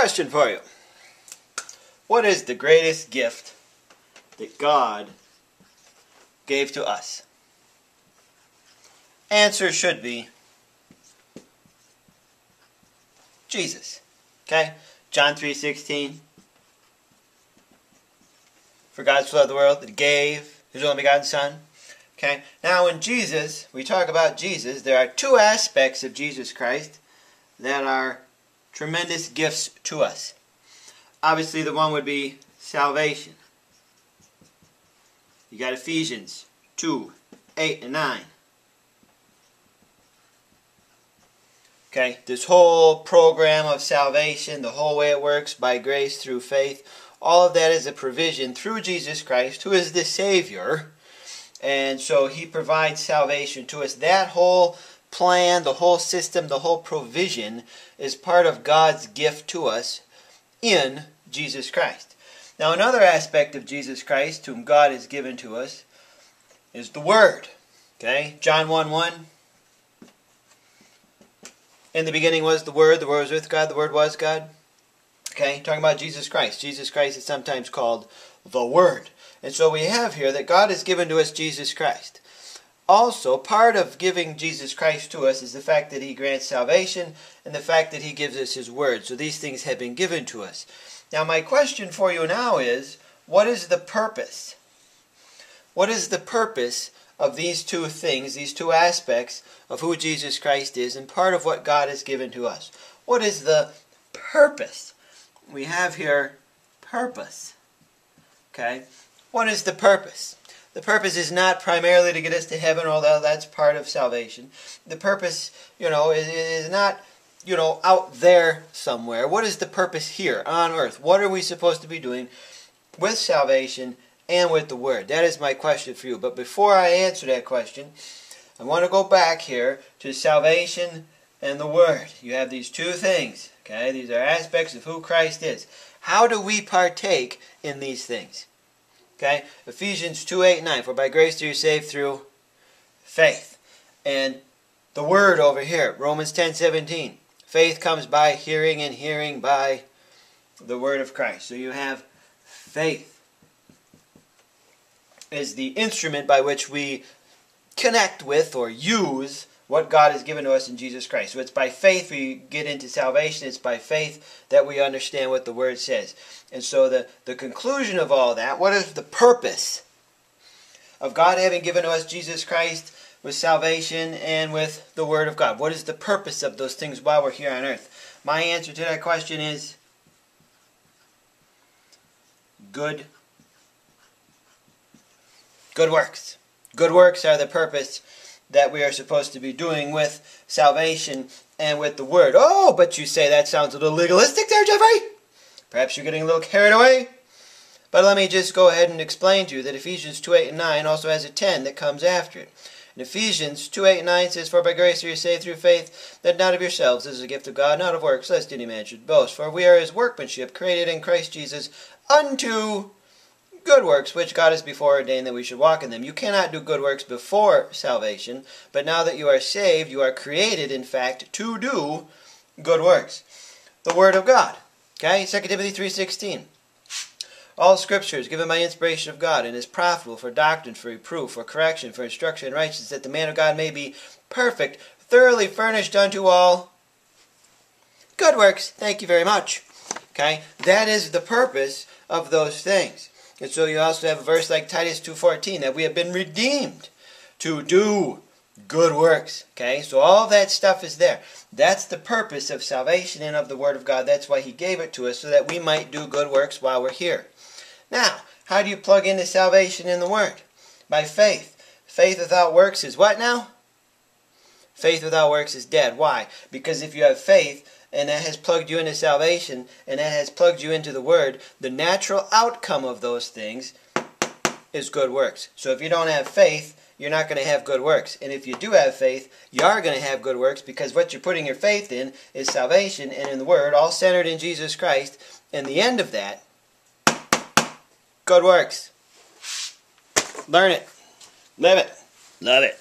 question for you. What is the greatest gift that God gave to us? Answer should be Jesus. Okay? John 3.16 For God so loved the world that he gave his only begotten Son. Okay? Now in Jesus, we talk about Jesus, there are two aspects of Jesus Christ that are tremendous gifts to us. Obviously the one would be salvation. You got Ephesians 2, 8 and 9. Okay, this whole program of salvation, the whole way it works by grace through faith, all of that is a provision through Jesus Christ, who is the Savior. And so He provides salvation to us. That whole plan, the whole system, the whole provision is part of God's gift to us in Jesus Christ. Now, another aspect of Jesus Christ, whom God has given to us, is the Word. Okay, John 1 1. In the beginning was the Word, the Word was with God, the Word was God. Okay, talking about Jesus Christ. Jesus Christ is sometimes called the Word. And so we have here that God has given to us Jesus Christ. Also, part of giving Jesus Christ to us is the fact that He grants salvation and the fact that He gives us His Word. So these things have been given to us. Now, my question for you now is what is the purpose? What is the purpose of these two things, these two aspects of who Jesus Christ is and part of what God has given to us. What is the purpose? We have here purpose. Okay? What is the purpose? The purpose is not primarily to get us to heaven, although that's part of salvation. The purpose, you know, is, is not, you know, out there somewhere. What is the purpose here on earth? What are we supposed to be doing with salvation and with the Word? That is my question for you. But before I answer that question, I want to go back here to salvation and the Word. You have these two things. Okay, these are aspects of who Christ is. How do we partake in these things? Okay, Ephesians 2 8 9. For by grace are you saved through faith. And the Word over here, Romans ten seventeen. Faith comes by hearing, and hearing by the Word of Christ. So you have faith is the instrument by which we connect with or use what God has given to us in Jesus Christ. So it's by faith we get into salvation. It's by faith that we understand what the Word says. And so the, the conclusion of all that, what is the purpose of God having given to us Jesus Christ with salvation and with the Word of God? What is the purpose of those things while we're here on earth? My answer to that question is good good works. Good works are the purpose that we are supposed to be doing with salvation and with the Word. Oh, but you say that sounds a little legalistic there, Jeffrey? Perhaps you're getting a little carried away? But let me just go ahead and explain to you that Ephesians 2 8 and 9 also has a 10 that comes after it. In Ephesians 2 8 and 9 says, For by grace are you saved through faith, that not of yourselves, this is a gift of God, not of works, lest any man should boast. For we are his workmanship, created in Christ Jesus unto good works which God has before ordained that we should walk in them. You cannot do good works before salvation, but now that you are saved, you are created, in fact, to do good works. The Word of God. Okay? 2 Timothy 3.16 All Scripture is given by inspiration of God and is profitable for doctrine, for reproof, for correction, for instruction in righteousness, that the man of God may be perfect, thoroughly furnished unto all good works. Thank you very much. Okay? That is the purpose of those things. And so you also have a verse like Titus 2.14 that we have been redeemed to do good works. Okay, so all that stuff is there. That's the purpose of salvation and of the Word of God. That's why He gave it to us so that we might do good works while we're here. Now, how do you plug into salvation in the Word? By faith. Faith without works is what now? Faith without works is dead. Why? Because if you have faith, and that has plugged you into salvation, and that has plugged you into the Word, the natural outcome of those things is good works. So if you don't have faith, you're not going to have good works. And if you do have faith, you are going to have good works because what you're putting your faith in is salvation and in the Word, all centered in Jesus Christ. And the end of that, good works. Learn it. Live it. Love it.